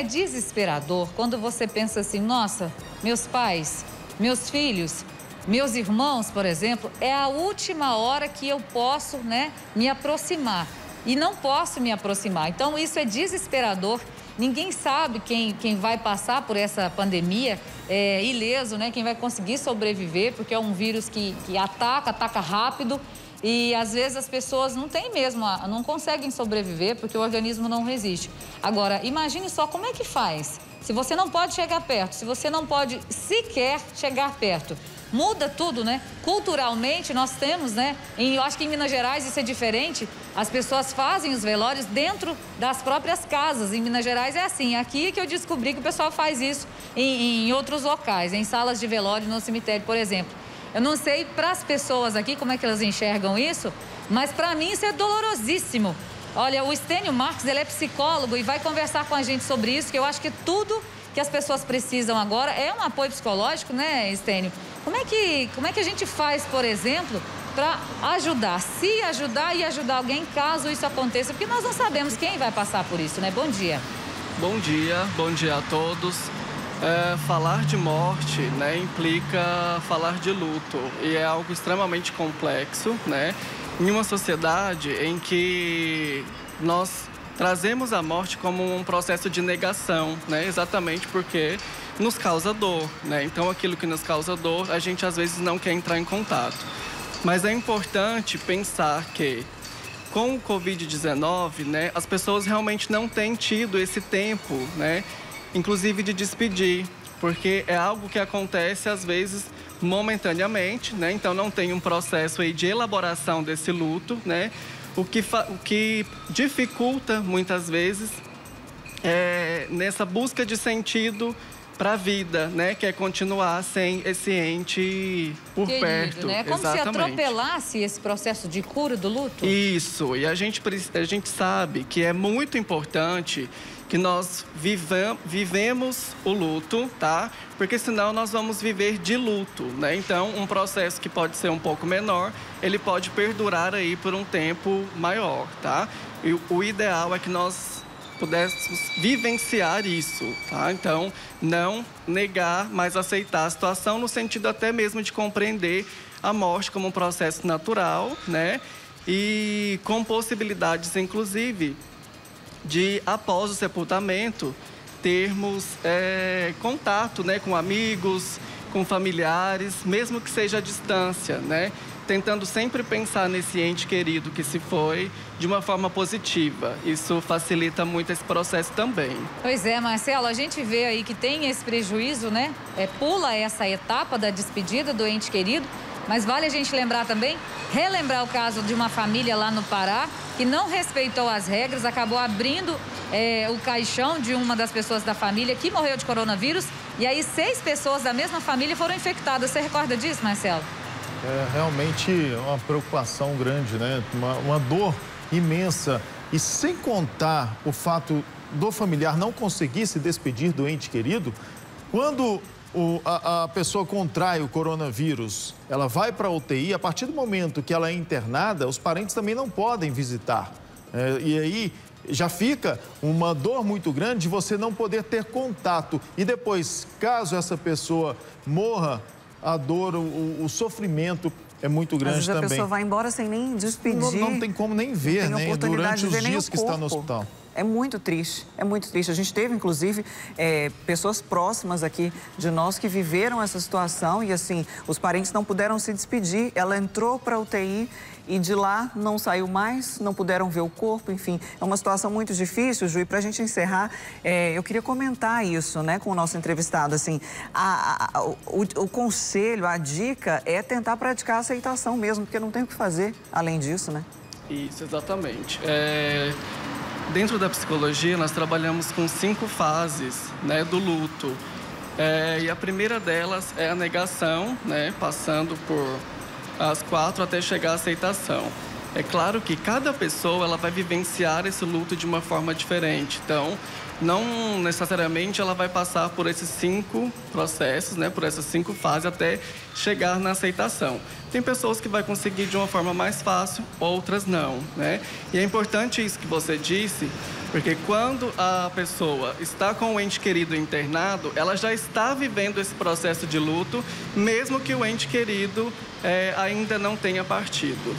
é desesperador quando você pensa assim: nossa, meus pais, meus filhos, meus irmãos, por exemplo, é a última hora que eu posso né, me aproximar. E não posso me aproximar. Então, isso é desesperador. Ninguém sabe quem, quem vai passar por essa pandemia é, ileso, né? Quem vai conseguir sobreviver, porque é um vírus que, que ataca, ataca rápido. E às vezes as pessoas não têm mesmo, não conseguem sobreviver porque o organismo não resiste. Agora, imagine só como é que faz. Se você não pode chegar perto, se você não pode sequer chegar perto, muda tudo, né? Culturalmente, nós temos, né? E eu acho que em Minas Gerais isso é diferente. As pessoas fazem os velórios dentro das próprias casas. Em Minas Gerais é assim. Aqui é que eu descobri que o pessoal faz isso em, em outros locais, em salas de velório no cemitério, por exemplo. Eu não sei para as pessoas aqui como é que elas enxergam isso, mas para mim isso é dolorosíssimo. Olha, o Estênio Marques, ele é psicólogo e vai conversar com a gente sobre isso, que eu acho que tudo que as pessoas precisam agora é um apoio psicológico, né, Estênio? Como é que, como é que a gente faz, por exemplo, para ajudar, se ajudar e ajudar alguém caso isso aconteça? Porque nós não sabemos quem vai passar por isso, né? Bom dia. Bom dia, bom dia a todos. É, falar de morte né, implica falar de luto e é algo extremamente complexo, né? Em uma sociedade em que nós trazemos a morte como um processo de negação, né? Exatamente porque nos causa dor, né? Então aquilo que nos causa dor, a gente às vezes não quer entrar em contato. Mas é importante pensar que com o Covid-19, né, as pessoas realmente não têm tido esse tempo, né, inclusive de despedir, porque é algo que acontece às vezes momentaneamente, né? Então não tem um processo aí de elaboração desse luto, né? O que, o que dificulta muitas vezes é nessa busca de sentido para a vida, né? Que é continuar sem esse ente por Querido, perto. Né? Como Exatamente. se atropelasse esse processo de cura do luto. Isso. E a gente, a gente sabe que é muito importante que nós vivam, vivemos o luto, tá? Porque senão nós vamos viver de luto, né? Então, um processo que pode ser um pouco menor, ele pode perdurar aí por um tempo maior, tá? E o ideal é que nós pudéssemos vivenciar isso, tá? Então, não negar, mas aceitar a situação no sentido até mesmo de compreender a morte como um processo natural, né? E com possibilidades, inclusive, de após o sepultamento termos é, contato, né, com amigos, com familiares, mesmo que seja à distância, né? tentando sempre pensar nesse ente querido que se foi de uma forma positiva. Isso facilita muito esse processo também. Pois é, Marcelo, a gente vê aí que tem esse prejuízo, né? É, pula essa etapa da despedida do ente querido, mas vale a gente lembrar também, relembrar o caso de uma família lá no Pará que não respeitou as regras, acabou abrindo é, o caixão de uma das pessoas da família que morreu de coronavírus e aí seis pessoas da mesma família foram infectadas. Você recorda disso, Marcelo? É realmente uma preocupação grande, né? Uma, uma dor imensa. E sem contar o fato do familiar não conseguir se despedir do ente querido, quando o, a, a, pessoa contrai o coronavírus, ela vai para a UTI, a partir do momento que ela é internada, os parentes também não podem visitar. É, e aí já fica uma dor muito grande de você não poder ter contato. E depois, caso essa pessoa morra, a dor, o, o sofrimento é muito grande Às vezes também. a pessoa vai embora sem nem despedir. Não, não tem como nem ver, né? Durante os dias que está no hospital. É muito triste, é muito triste. A gente teve, inclusive, é, pessoas próximas aqui de nós que viveram essa situação e, assim, os parentes não puderam se despedir. Ela entrou para a UTI e de lá não saiu mais, não puderam ver o corpo, enfim, é uma situação muito difícil, Ju, e para a gente encerrar, é, eu queria comentar isso, né, com o nosso entrevistado, assim, a, a, o, o, conselho, a dica é tentar praticar a aceitação mesmo, porque não tem o que fazer além disso, né? Isso, exatamente. É, dentro da psicologia, nós trabalhamos com cinco fases, né, do luto, é, e a primeira delas é a negação, né, passando por às quatro até chegar à aceitação. É claro que cada pessoa ela vai vivenciar esse luto de uma forma diferente. Então, não necessariamente ela vai passar por esses cinco processos, né, por essas cinco fases até chegar na aceitação. Tem pessoas que vai conseguir de uma forma mais fácil, outras não, né? E é importante isso que você disse, Porque quando a pessoa está com o ente querido internado, ela já está vivendo esse processo de luto, mesmo que o ente querido é, ainda não tenha partido.